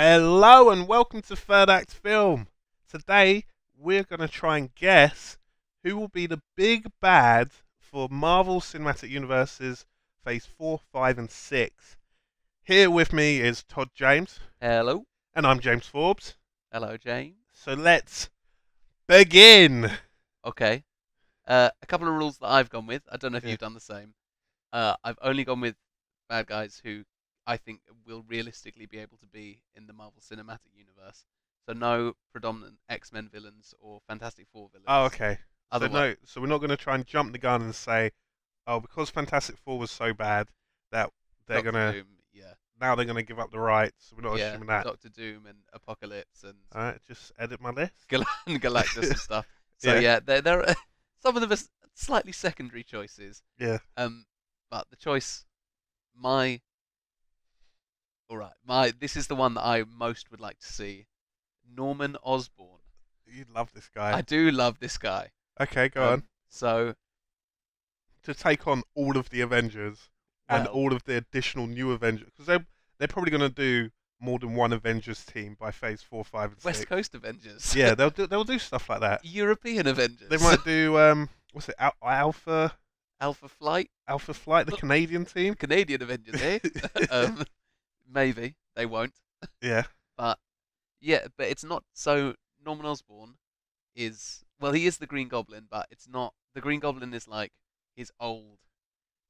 Hello and welcome to Third Act Film. Today we're going to try and guess who will be the big bad for Marvel Cinematic Universe's Phase 4, 5, and 6. Here with me is Todd James, Hello. and I'm James Forbes. Hello, James. So let's begin. Okay. Uh, a couple of rules that I've gone with. I don't know if Yeah. you've done the same. Uh, I've only gone with bad guys who I think will realistically be able to be in the Marvel Cinematic Universe. So no predominant X-Men villains or Fantastic Four villains. Oh, okay. So, Otherwise, no, so we're not going to try and jump the gun and say, oh, because Fantastic Four was so bad that they're going to, yeah, now they're going to give up the rights. We're not yeah, assuming that. Doctor Doom and Apocalypse and Alright, just edit my list. Gal- Galactus and stuff. So Yeah. yeah, there there are some of them are slightly secondary choices. Yeah. Um, but the choice, my, all right, my this is the one that I most would like to see, Norman Osborn. You love this guy. I do love this guy. Okay, go Um, on. So To take on all of the Avengers and well, all of the additional new Avengers, because they're they're probably going to do more than one Avengers team by Phase Four, Five, and West Six. Coast Avengers. Yeah, they'll do they'll do stuff like that. European Avengers. They might do um, what's it, Al- Alpha Alpha Flight, Alpha Flight, the Canadian team. Canadian Avengers, eh? um, maybe they won't. Yeah, but Yeah, but it's not so. Norman Osborn is well, he is the Green Goblin, but it's not. The Green Goblin is like his old.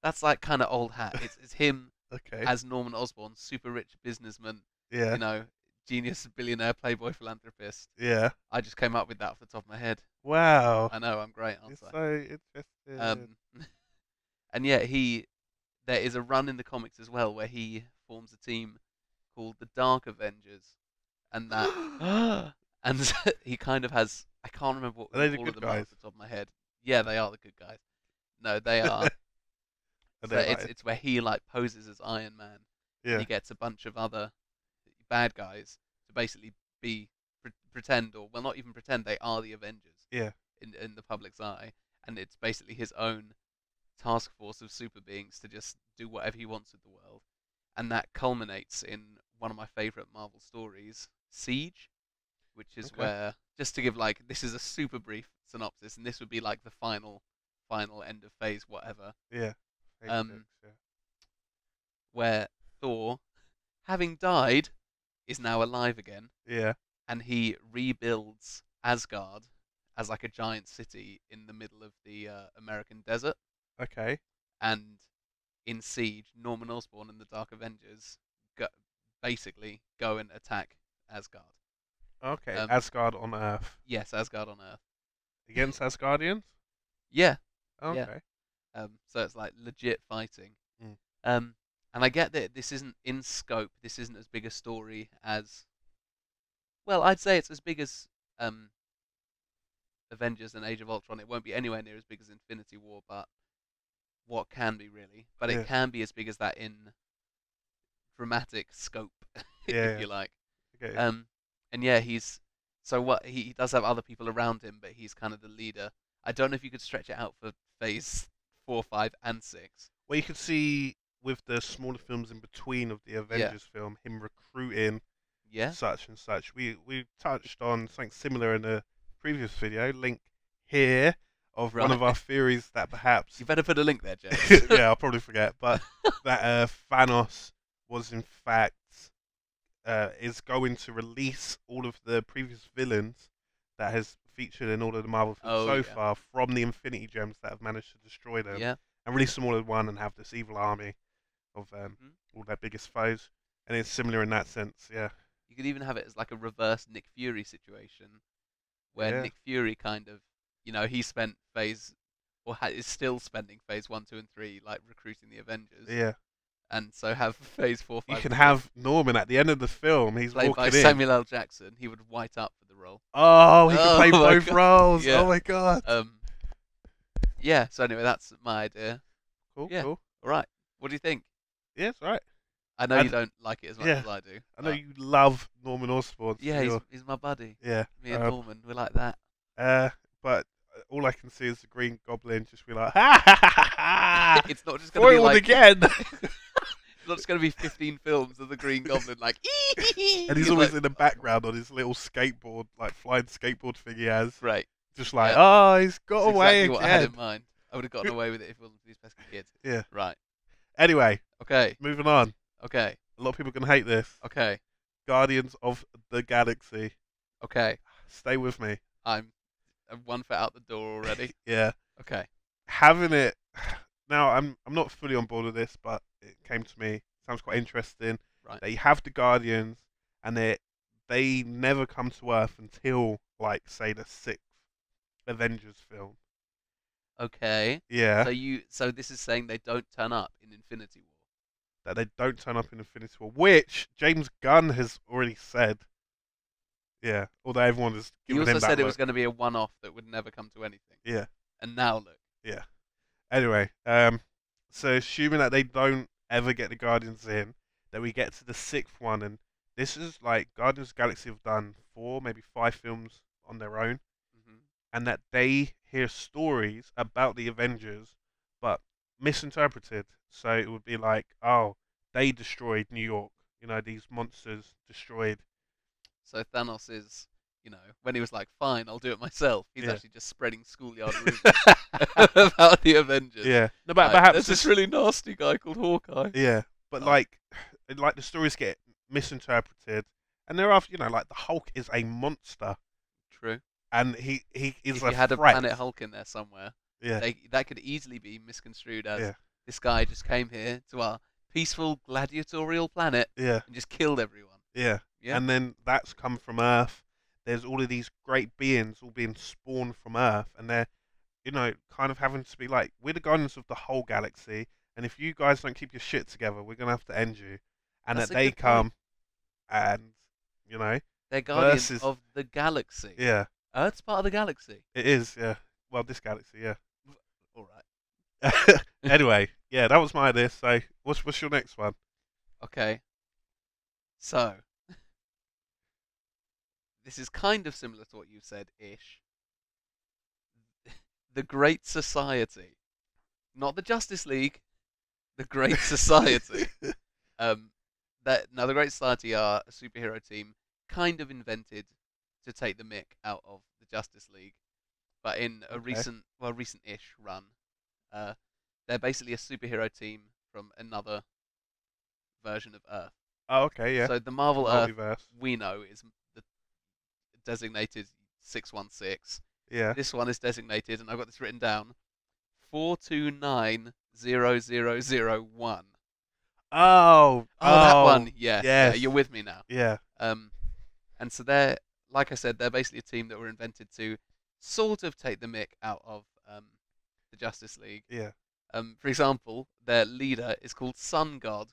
That's like kind of old hat. It's it's him okay, as Norman Osborn, super rich businessman, yeah, you know, genius, billionaire, playboy, philanthropist. yeah. I just came up with that off the top of my head. Wow, I know I'm great, aren't it's I? so interesting. Um, and yeah, he there is a run in the comics as well where he forms a team called the Dark Avengers, and that and he kind of has I can't remember what Are they the all good of them are guys? off the top of my head. Yeah, they are the good guys. No, they are. So they're it's it's where he like poses as Iron Man. yeah, He gets a bunch of other bad guys to basically be pre- pretend or well not even pretend they are the Avengers. Yeah. In in the public's eye, and it's basically his own task force of super beings to just do whatever he wants with the world, and that culminates in one of my favorite Marvel stories, Siege, which is Okay. where just to give like this is a super brief synopsis, and this would be like the final final end of phase whatever yeah. Um, six, yeah. where Thor, having died, is now alive again, yeah. and he rebuilds Asgard as like a giant city in the middle of the uh, American desert. Okay. And in Siege, Norman Osborn and the Dark Avengers go, basically go and attack Asgard. Okay. Um, Asgard on Earth Yes, Asgard on Earth. against Asgardians. Yeah. Okay. Yeah. Um, so it's like legit fighting. Mm. Um, and I get that this isn't in scope. This isn't as big a story as. Well, I'd say it's as big as um, Avengers and Age of Ultron. It won't be anywhere near as big as Infinity War, but what can be really? But Yeah. it can be as big as that in dramatic scope, Yeah, if you like. Okay. Um, and yeah, he's so what he, he does have other people around him, but he's kind of the leader. I don't know if you could stretch it out for phase four, five, and six. Well, you could see with the smaller films in between of the Avengers film, him recruiting Yeah. such and such. We we touched on something similar in a previous video. Link here of one of our theories that perhaps You better put a link there, James. yeah, I'll probably forget, but that uh, Thanos was in fact uh, is going to release all of the previous villains that has featured in all of the Marvel films Oh, so yeah. far from the Infinity Gems that have managed to destroy them yeah. and release them all in one and have this evil army of um, Mhm. all their biggest foes. And it's similar in that sense, yeah. You could even have it as like a reverse Nick Fury situation, where Yeah. Nick Fury kind of, you know, he spent phase, or ha- is still spending phase one, two, and three, like recruiting the Avengers, Yeah. and so have phase four, Five, You can and have Norman at the end of the film. He's played by in. Samuel L. Jackson. He would white up for the role. Oh, he can Oh play both God. roles. Yeah. Oh my god. Um, yeah. So anyway, that's my idea. Cool, yeah. cool. All right. What do you think? Yeah, it's right. I know I you d- don't like it as much yeah. as I do. I know you love Norman Osborn. Yeah, he's, he's my buddy. yeah. Me and um, Norman, we're like that. Uh, but all I can see is the Green Goblin just be like, ha ha ha ha it's not just gonna be like again. not just going to be 15 films of the Green Goblin, like. and he's always in the background on his little skateboard, like flying skateboard thing he has. Right. Just like, Yeah. oh, he's got That's away exactly what I had in mind. I would have gotten away with it if it wasn't for these pesky kids. Yeah. Right. Anyway, Okay. moving on. Okay. A lot of people can hate this. Okay. Guardians of the Galaxy. Okay. Stay with me. I'm one foot out the door already. Yeah. Okay. having it now I'm I'm not fully on board with this, but it came to me. Sounds quite interesting. Right. They have the Guardians and they they never come to Earth until like say the sixth Avengers film. Okay. Yeah. So you. So this is saying they don't turn up in Infinity War. that they don't turn up in Infinity War, which James Gunn has already said. Yeah. Although everyone has He also him that said it look. was going to be a one-off that would never come to anything. Yeah. And now look. Yeah. Anyway, um, so assuming that they don't ever get the Guardians in, that we get to the sixth one, and this is like Guardians of the Galaxy have done four, maybe five films on their own, hmm and that they hear stories about the Avengers, but misinterpreted. So it would be like, oh, they destroyed New York. You know, these monsters destroyed. So Thanos is, you know, when he was like, "Fine, I'll do it myself," he's Yeah. actually just spreading schoolyard rumors about the Avengers. yeah. No, but Like, perhaps there's this really nasty guy called Hawkeye. Yeah, but Oh. like, like the stories get misinterpreted, and there are, you know, like the Hulk is a monster, True. and he he is if a you had a. Planet Hulk in there somewhere, Yeah, they, that could easily be misconstrued as Yeah. this guy just came here to our peaceful gladiatorial planet yeah, and just killed everyone. yeah, Yeah. And then that's come from Earth. There's all of these great beings all being spawned from Earth, and they're, you know, kind of having to be like, we're the guardians of the whole galaxy, and if you guys don't keep your shit together, we're gonna have to end you. And That's that they good point. come, and you know, They're guardians Versus- of the galaxy. yeah, Earth's part of the galaxy. it is, yeah. Well, this galaxy, yeah. All right. anyway, yeah, that was my idea. So, what's what's your next one? Okay. So, this is kind of similar to what you said, ish. The Great Society, not the Justice League. The Great Society. Um, that now the Great Society are a superhero team, kind of invented to take the mick out of the Justice League, but in a Okay. recent, well, recent-ish run, uh, they're basically a superhero team from another version of Earth. oh, okay, yeah. So the Marvel Earth we know is designated 616. Yeah. This one is designated, and I've got this written down, 4290001. Oh, Oh, that one. Yeah, yeah, you're with me now. Yeah. Um, and so they're, like I said, they're basically a team that were invented to sort of take the mick out of um, the Justice League. Yeah. Um, for example, their leader is called Sun God.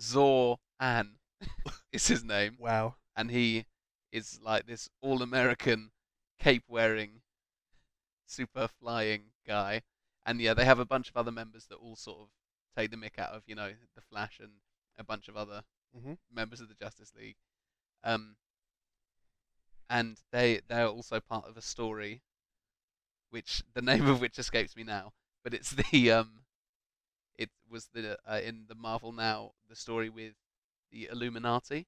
Zor An is his name, Wow. and he is like this all-American, cape-wearing, super flying guy. And yeah, they have a bunch of other members that all sort of take the mick out of, you know, the Flash and a bunch of other Mhm. members of the Justice League. Um, and they they are also part of a story, which the name of which escapes me now. But it's the um, it was the uh, in the Marvel Now the story with the Illuminati,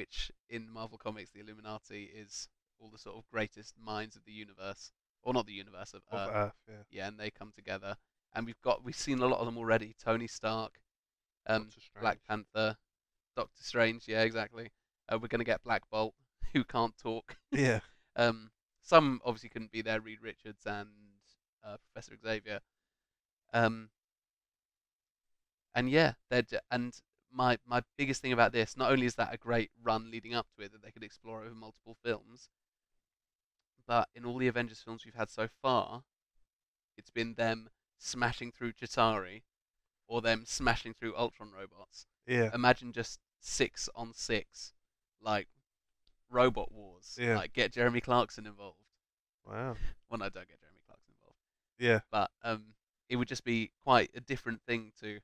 which in Marvel Comics the Illuminati is all the sort of greatest minds of the universe, or not the universe of Of Earth. Earth. Yeah. Yeah, and they come together, and we've got we've seen a lot of them already. Tony Stark, um, Black Panther, Doctor Strange. Yeah, exactly. Uh, we're gonna get Black Bolt, who can't talk. Yeah. Um, some obviously couldn't be there. Reed Richards and uh, Professor Xavier. Um, and yeah, they're j- and my my biggest thing about this, not only is that a great run leading up to it that they could explore over multiple films, but in all the Avengers films we've had so far, it's been them smashing through Chitauri, or them smashing through Ultron robots. Yeah. Imagine just six on six, like robot wars. Yeah. Like get Jeremy Clarkson involved. Wow. Well, no, don't get Jeremy Clarkson involved. Yeah. But um, it would just be quite a different thing to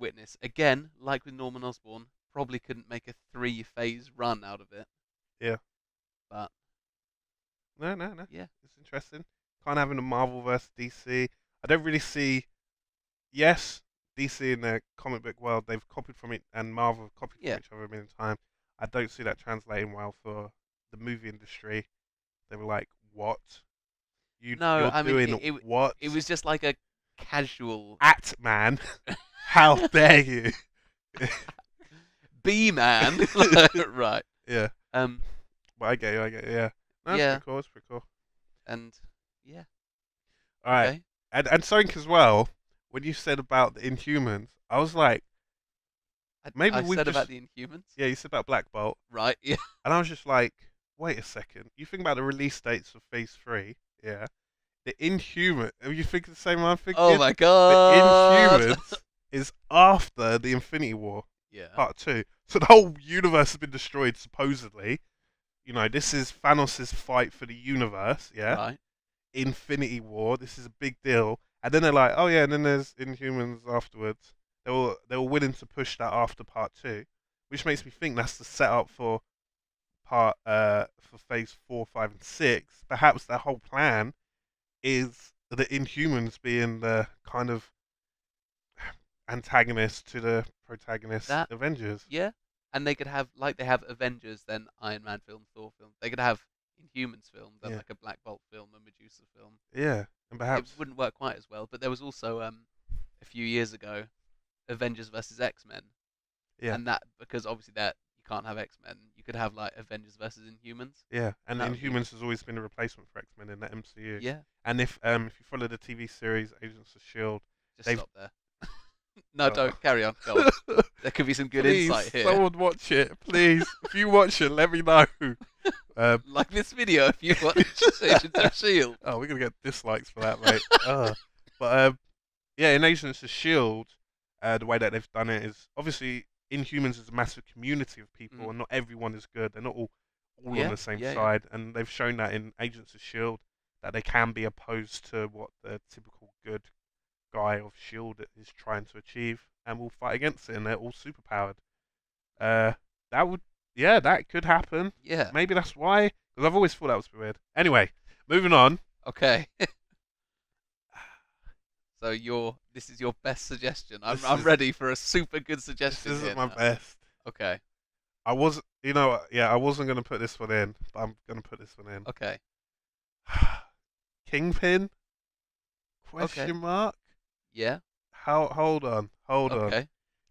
witness. Again, like with Norman Osborn, probably couldn't make a three-phase run out of it. Yeah. But No, no, no. Yeah. It's interesting. Kind of having a Marvel versus DC. I don't really see. Yes, DC in their comic book world, they've copied from it, and Marvel have copied Yeah. from each other a million times. I don't see that translating well for the movie industry. They were like, "What? You, No, I mean, it- it- what? It was just like a casual at man. How dare you? B man. right. Yeah, Um. but I get you. I get you. Yeah, no, Yeah. Pretty cool. It's pretty cool. And yeah. All right, Okay. and and something as well. When you said about the Inhumans, I was like, I, Maybe I we've said about just- the Inhumans. yeah, you said about Black Bolt, Right. Yeah. and I was just like, wait a second. You think about the release dates of Phase Three, yeah? The Inhuman. Are you thinking the same? I'm thinking. Oh my god! The. Inhumans is after the Infinity War. yeah. part two. So the whole universe has been destroyed, supposedly. You know, this is Thanos' fight for the universe, yeah? Right. Infinity War, this is a big deal. And then they're like, oh yeah, and then there's Inhumans afterwards. They were they were willing to push that after part two, which makes me think that's the setup for part uh for phase four, five, and six. Perhaps their whole plan is the Inhumans being the kind of antagonist to the protagonist That- Avengers. Yeah. And they could have like they have Avengers, then Iron Man film, Thor film. They could have Inhumans film, then Yeah. like a Black Bolt film, a Medusa film. Yeah, and perhaps It wouldn't work quite as well. But there was also um a few years ago, Avengers versus X Men. Yeah. And that because obviously that can't have X Men, you could have like Avengers versus Inhumans. yeah, and that would be- Inhumans has always been a replacement for X Men in the MCU. Yeah. And if um if you follow the TV series Agents of Shield, Just They've- stop there. no, Oh. don't carry on. On. There could be some good please, insight here. someone watch it, please. if you watch it, let me know. Um, Like this video if you watch Agents of Shield. oh, we're gonna get dislikes for that, mate. Ugh. But um, yeah, in Agents of Shield, uh, the way that they've done it is obviously Inhumans is a massive community of people, Mm. and not everyone is good. They're not all all Yeah, on the same yeah, yeah. side, and they've shown that in Agents of Shield that they can be opposed to what the typical good guy of Shield is trying to achieve, and will fight against it. And they're all superpowered. Uh, that would yeah, that could happen. Yeah. Maybe that's why. Because I've always thought that was weird. Anyway, moving on. Okay. so your this is your best suggestion. I'm This I'm is- ready for a super good suggestion. This isn't my now. best. Okay. I was, you know, yeah, I wasn't gonna put this one in, but I'm gonna put this one in. Okay. Kingpin? Question mark? Yeah. How? Hold on, hold on. okay.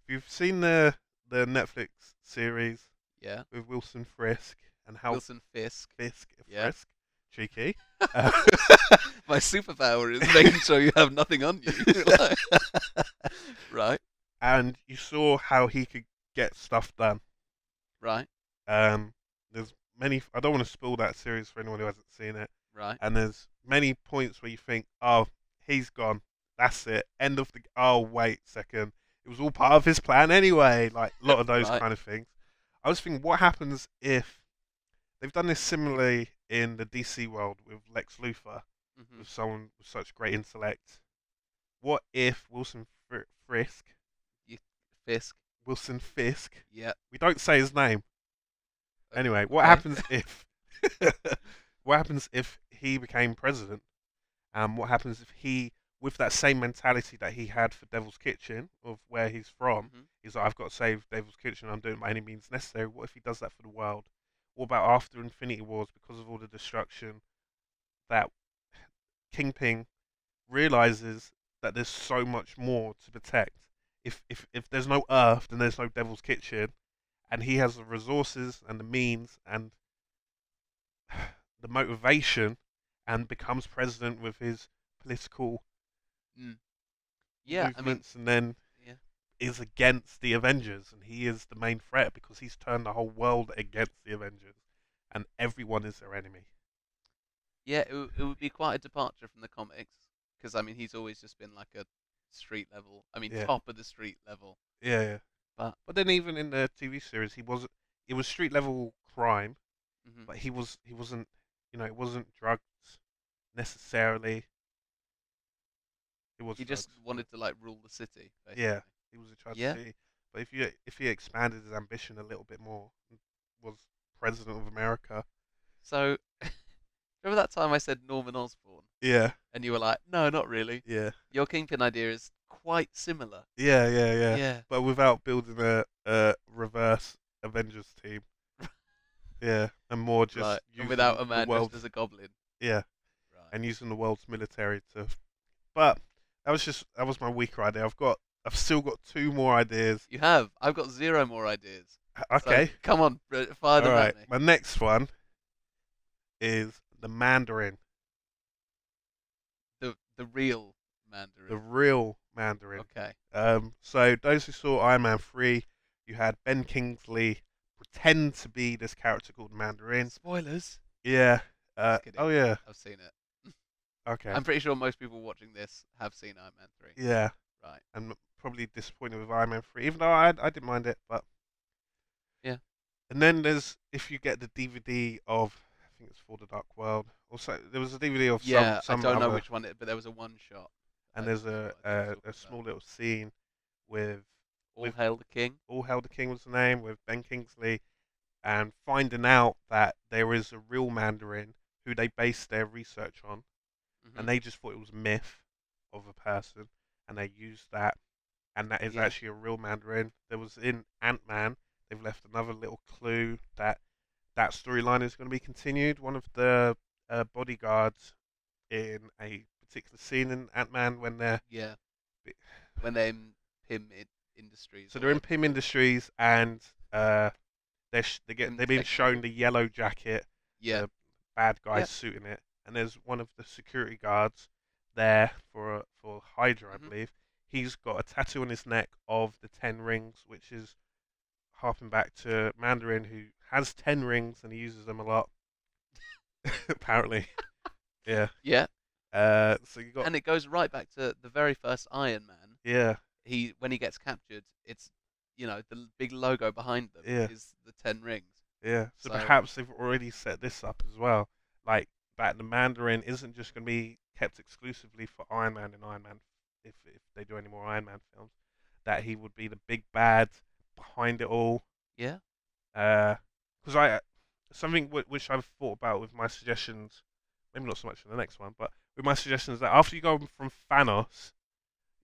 If you've seen the the Netflix series Yeah. with Wilson Frisk and how Wilson Fisk. Fisk Yeah. Frisk, cheeky. Uh, My superpower is making sure you have nothing on you. Like- right. and you saw how he could get stuff done. Right. Um, there's many. I don't want to spoil that series for anyone who hasn't seen it. Right. And there's many points where you think, oh, he's gone. That's it. End of the. Oh, wait, second. It was all part of his plan anyway. Like a lot of those Right. kind of things. I was thinking, what happens if they've done this similarly in the DC world with Lex Luthor, hmm with someone with such great intellect? What if Wilson Fr- Frisk, Fisk. Wilson Fisk, Yeah. we don't say his name. Anyway, what Okay. happens if what happens if he became president? And what happens if he, with that same mentality that he had for Devil's Kitchen, of where he's from, Mhm. he's like, I've got to save Devil's Kitchen. I'm doing it by any means necessary. What if he does that for the world? What about after Infinity Wars, because of all the destruction, that Kingpin realizes that there's so much more to protect. If if if there's no Earth, then there's no Devil's Kitchen, and he has the resources and the means and the motivation, and becomes president with his political mm. Yeah. I mean. movements, and then. Is against the Avengers, and he is the main threat because he's turned the whole world against the Avengers, and everyone is their enemy. Yeah. It, w- it would be quite a departure from the comics because I mean he's always just been like a street level. I mean Yeah. top of the street level. Yeah, yeah. But- but then even in the TV series, he was it was street level crime, hmm but he was he wasn't you know it wasn't drugs necessarily. It was He just wanted to like rule the city. Basically. Yeah. He was a trying Yeah. But if you if he expanded his ambition a little bit more, and was president of America. So, remember that time I said Norman Osborn, Yeah, and you were like, "No, not really. yeah, Your kingpin idea is quite similar. Yeah, yeah, yeah. Yeah. But without building a, a reverse Avengers team. yeah, and more just right. And without a man world's, just as a goblin. yeah, Right. and using the world's military to. But that was just that was my weaker idea. I've got I've still got two more ideas. you have. I've got zero more ideas. So Okay, come on, br- fire them all right. at me. My next one is the Mandarin, The the real Mandarin. the real Mandarin. okay. Um, so those who saw Iron Man three, you had Ben Kingsley pretend to be this character called Mandarin. Spoilers. Yeah. Uh, oh yeah. I've seen it. Okay. I'm pretty sure most people watching this have seen Iron Man 3. yeah. Right. I'm probably disappointed with Iron Man three, even though I I didn't mind it, but Yeah. And then there's if you get the DVD of I think it's Thor: The Dark World. Also, there was a DVD of Yeah, some, some I don't know which one, it, but there was a one shot. and there's a a, a small little scene with All with- Hail the King. All Hail the King was the name with Ben Kingsley, and finding out that there is a real Mandarin who they based their research on, Mhm. and they just thought it was a myth of a person, and they used that, and that is Yeah. actually a real Mandarin. There was in Ant Man. They've left another little clue that that storyline is going to be continued. One of the uh, bodyguards in a particular scene in Ant Man when they're yeah. When they're in Pym in Industries. so they're in Pym Industries and uh, they're sh- they get they've been shown the Yellowjacket. Yeah. the bad guy Yeah. suit in it, and there's one of the security guards there for for Hydra, I Mhm. believe. He's got a tattoo on his neck of the ten rings, which is harping back to Mandarin, who has ten rings and he uses them a lot. Apparently, yeah. Yeah. Uh, so you got And it goes right back to the very first Iron Man. yeah, He when he gets captured, it's you know the big logo behind them Yeah. is the ten rings. Yeah, so, So- perhaps they've already set this up as well. Like that the Mandarin isn't just going to be kept exclusively for Iron Man and Iron Man if if they do any more Iron Man films. That he would be the big bad behind it all. Yeah. Because I something w- which I've thought about with my suggestions, maybe not so much in the next one, but with my suggestions that after you go from Thanos,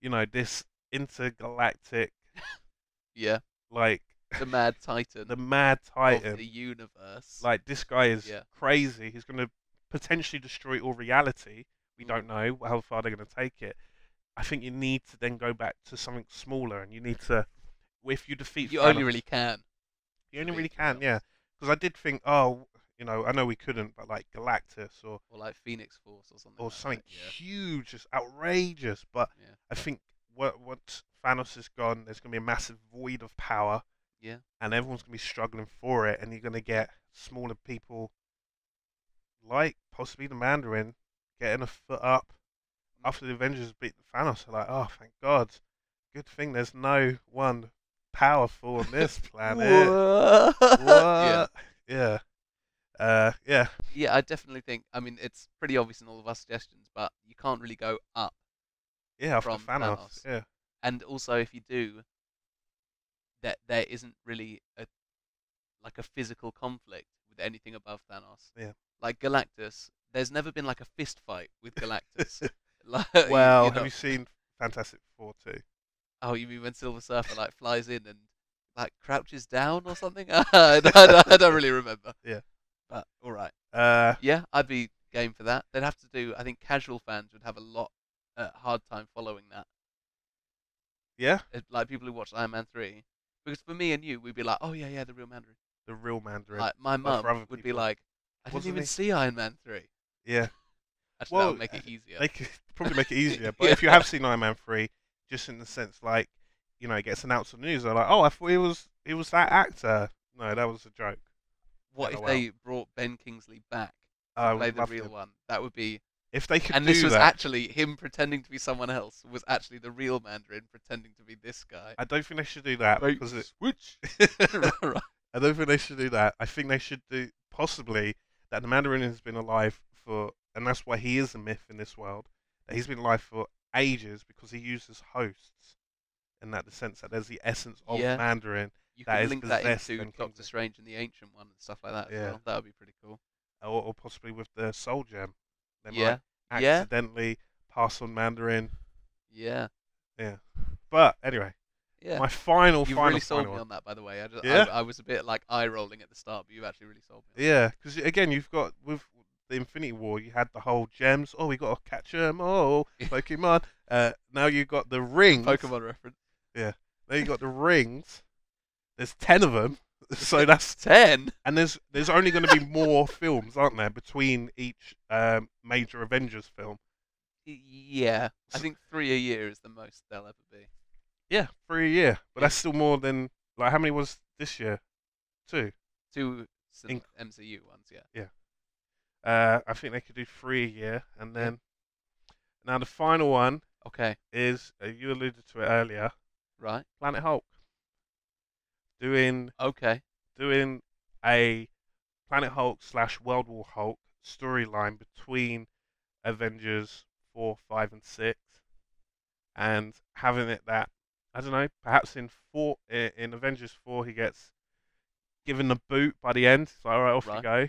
you know this intergalactic Yeah. like The Mad Titan the mad of titan the universe. like this guy is Yeah. crazy. He's going to potentially destroy all reality. We Mm. don't know how far they're going to take it. I think you need to then go back to something smaller, and you need to, if you defeat, you only really can. you only really can, Thanos. yeah. Because I did think, oh, you know, I know we couldn't, but like Galactus or Or like Phoenix Force or something. or like something That. Yeah. huge, just outrageous. But Yeah. I think what once Thanos is gone, there's going to be a massive void of power. Yeah. And everyone's going to be struggling for it, and you're going to get smaller people, like possibly the Mandarin, getting a foot up after the Avengers beat Thanos. They're like, oh, thank God, good thing there's no one powerful on this planet. What? what? Yeah. Yeah. Uh, yeah. Yeah, I definitely think. I mean, it's pretty obvious in all of our suggestions, but you can't really go up. Yeah. After From Thanos. Thanos. Yeah. And also, if you do, that there isn't really a like a physical conflict with anything above Thanos. Yeah. Like Galactus, there's never been like a fist fight with Galactus. like, Well, you have you seen Fantastic Four too? Oh, you mean when Silver Surfer like flies in and like crouches down or something? I, don't, I don't- really remember. Yeah. But all right. Uh, Yeah, I'd be game for that. They'd have to do. I think casual fans would have a lot uh, hard time following that. yeah. Uh, Like people who watched Iron Man three, because for me and you, we'd be like, oh yeah, yeah, the real Mandarin. The real Mandarin. Like my mum would be like, I didn't wasn't even he? see Iron Man three. yeah. Actually, that Well, would make it uh, easier. They could probably make it easier. But Yeah. if you have seen Iron Man three, just in the sense like, you know, it gets announced on the news, they're like, oh, I thought he was he was that actor. No, that was a joke. what if they brought Ben Kingsley back I to play would the love real him. one? That would be. If they could And do this was that, actually him pretending to be someone else. Was actually the real Mandarin pretending to be this guy. I don't think they should do that Right, because it. switch. right. I don't think they should do that. I think they should do possibly that the Mandarin has been alive for, and that's why he is a myth in this world. That he's been alive for ages because he uses hosts, and that the sense that there's the essence of Yeah. Mandarin, You That can is link that into Doctor Kingsley. Strange and the Ancient One and stuff like that as Yeah. well. That would be pretty cool. Uh, or, or possibly with the Soul Gem. They Yeah. might Yeah. accidentally pass on Mandarin. Yeah. Yeah. But anyway, Yeah. my final, You've final, really sold final me on that, by the way. I, just, Yeah? I, I was a bit like eye rolling at the start, but you've actually really sold me. Yeah, because again, you've got with the Infinity War, you had the whole gems. Oh, we got to catch them. Oh, Pokemon. Uh, now you got the rings. Pokemon reference. Yeah. Now you got the rings. There's ten of them. So that's Ten. and there's there's only going to be more films, aren't there, between each um, major Avengers film? Yeah, I think three a year is the most they'll ever be. Yeah, three a year. But Yeah. that's still more than like how many was this year? Two. Two Inc- MCU ones, yeah. yeah. Uh, I think they could do three a year, and then now the final one Okay, is uh, you alluded to it earlier. right. Planet Hulk. Doing Okay, doing a Planet Hulk slash World War Hulk storyline between Avengers four, five, and six, and having it that I don't know, perhaps in four in Avengers four he gets given the boot by the end. It's like all right, off you go.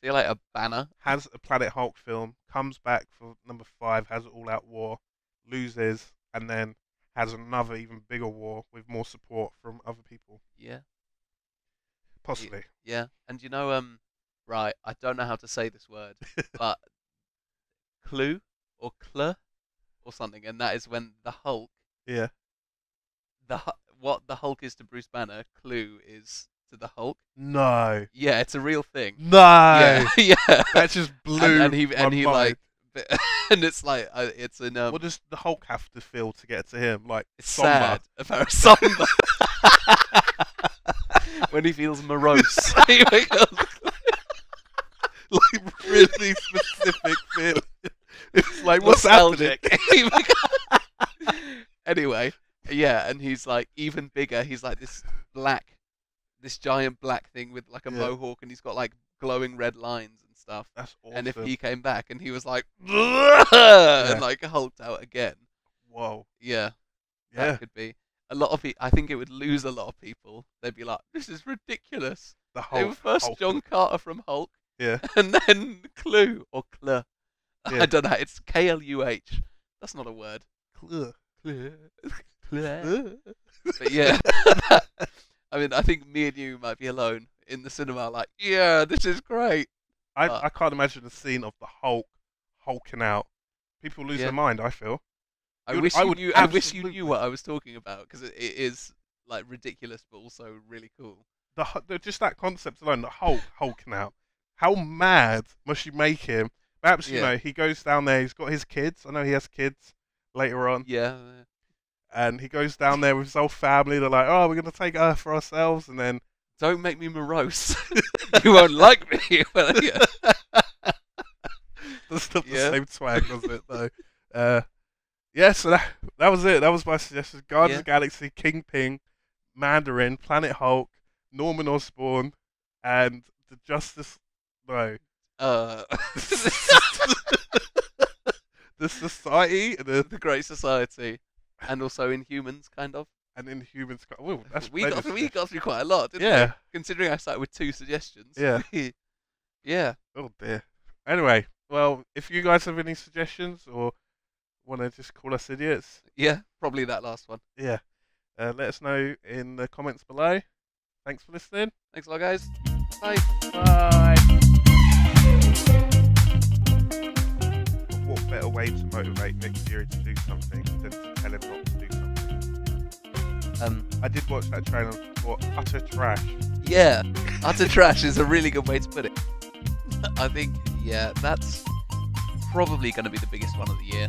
See you later, Banner. Has a Planet Hulk film, comes back for number five, has an all out war, loses, and then has another even bigger war with more support from other people, Yeah, possibly. yeah. And you know, um, right. I don't know how to say this word, but Kluh or cl or something, and that is when the Hulk, Yeah. the what the Hulk is to Bruce Banner, Kluh is to the Hulk. No. Yeah, it's a real thing. No. Yeah, yeah. That just blew and he- my and he, mind. like, and it's like uh, it's in um, what does the Hulk have to feel to get to him? Like it's somber. sad about somber when he feels morose. He like really specific feeling. It's like what's happening? nostalgic. He anyway, yeah, and he's like even bigger. He's like this black, this giant black thing with like a Yeah. mohawk, and he's got like glowing red lines and stuff. That's awesome. And if he came back and he was like, and like hulked out again, Whoa. yeah, Yeah. that Yeah. could be a lot of people. I think it would lose a lot of people. They'd be like, "This is ridiculous." The They were Hulk. first Hulk. John Carter from Hulk, Yeah. and then Kluh or Kluh. Yeah. I don't know. It's K L U H. That's not a word. Ugh. Kluh. Kluh. But yeah, I mean, I think me and you might be alone in the cinema. Like, yeah, this is great. I Uh, I can't imagine the scene of the Hulk hulking out. People lose Yeah. their mind. I feel. I wish I you would knew. I wish you knew what I was talking about because it, it is like ridiculous, but also really cool. The, the just that concept alone, the Hulk hulking out. How mad must you make him? Perhaps you know he goes down there. He's got his kids. I know he has kids later on, Yeah. And he goes down there with his whole family. They're like, "Oh, we're gonna take Earth for ourselves," and then Don't make me morose. you won't like me. Well, yeah. That's not the Yeah. same twang, was it? Though. Uh, yeah, so that that was it. That was my suggestion. Guardians Yeah. of the Galaxy, Kingpin, Mandarin, Planet Hulk, Norman Osborn, and the Justice. No, Uh, the Society, the the Great Society, and also Inhumans, kind of. and Inhumans. Oh, that's we got of we got through quite a lot, didn't Yeah. we? Considering I started with two suggestions. Yeah. yeah. Oh dear. Anyway, well, if you guys have any suggestions or want to just call us idiots, Yeah. Probably that last one. yeah, uh, let us know in the comments below. Thanks for listening. Thanks a lot, guys. Bye. Bye. better way to motivate Nick Fury to do something than to tell him not to do something? Um, I did watch that trailer for utter trash. Yeah, utter trash is a really good way to put it. I think yeah, that's probably going to be the biggest one of the year.